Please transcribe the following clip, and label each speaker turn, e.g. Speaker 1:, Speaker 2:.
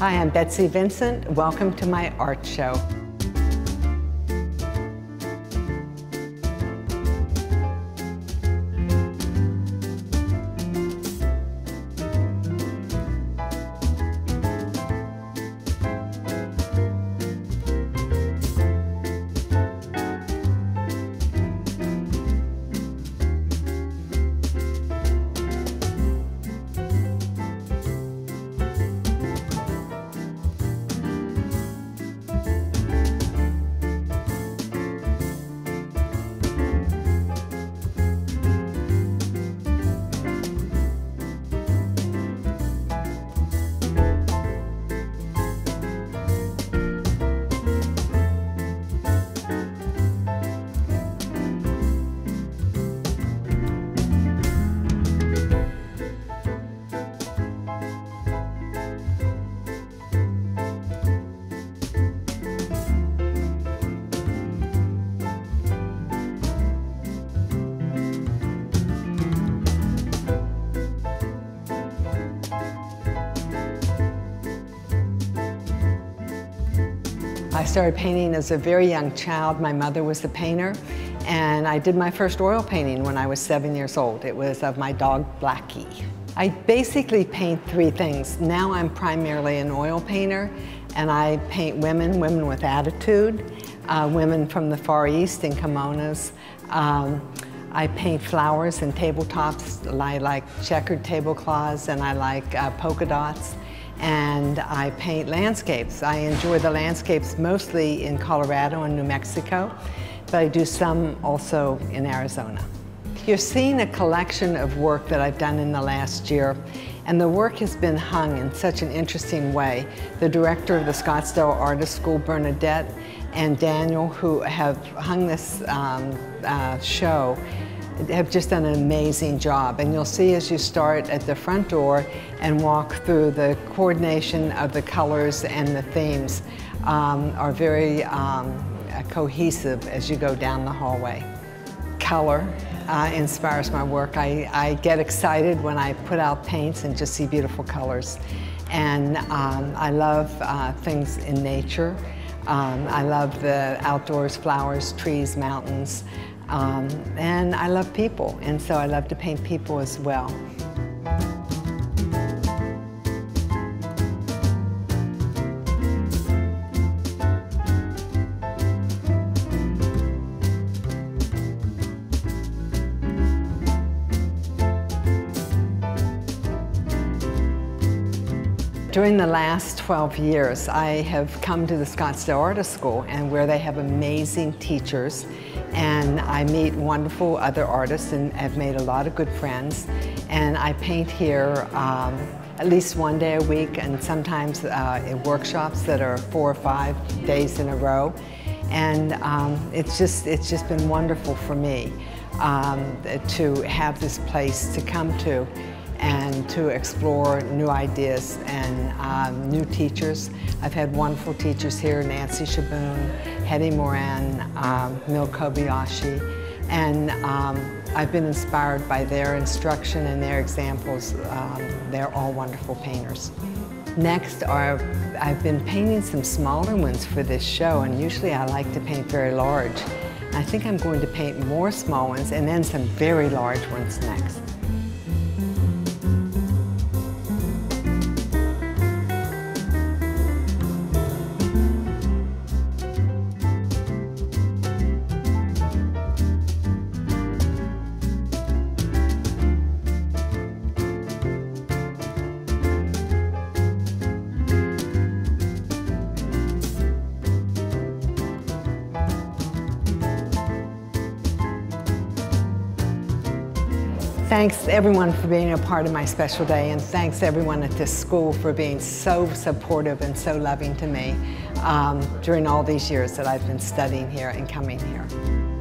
Speaker 1: Hi, I'm Betsy Vincent. Welcome to my art show. I started painting as a very young child. My mother was a painter, and I did my first oil painting when I was seven years old. It was of my dog, Blackie. I basically paint three things. Now I'm primarily an oil painter, and I paint women, women with attitude, uh, women from the Far East in kimonos. Um, I paint flowers and tabletops. I like checkered tablecloths, and I like uh, polka dots and I paint landscapes. I enjoy the landscapes mostly in Colorado and New Mexico, but I do some also in Arizona. You're seeing a collection of work that I've done in the last year, and the work has been hung in such an interesting way. The director of the Scottsdale Artist School, Bernadette, and Daniel, who have hung this um, uh, show, have just done an amazing job. And you'll see as you start at the front door and walk through the coordination of the colors and the themes um, are very um, cohesive as you go down the hallway. Color uh, inspires my work. I, I, get excited when I put out paints and just see beautiful colors. And um, I love uh, things in nature. Um, I love the outdoors, flowers, trees, mountains. Um, and I love people, and so I love to paint people as well. During the last 12 years, I have come to the Scottsdale Artist School and where they have amazing teachers and I meet wonderful other artists and have made a lot of good friends. And I paint here um, at least one day a week and sometimes uh, in workshops that are four or five days in a row. And um, it's, just, it's just been wonderful for me um, to have this place to come to and to explore new ideas and um, new teachers. I've had wonderful teachers here, Nancy Shaboon, Hetty Moran, um, Milt Kobayashi, and um, I've been inspired by their instruction and their examples. Um, they're all wonderful painters. Next are, I've been painting some smaller ones for this show, and usually I like to paint very large. I think I'm going to paint more small ones and then some very large ones next. Thanks everyone for being a part of my special day and thanks everyone at this school for being so supportive and so loving to me um, during all these years that I've been studying here and coming here.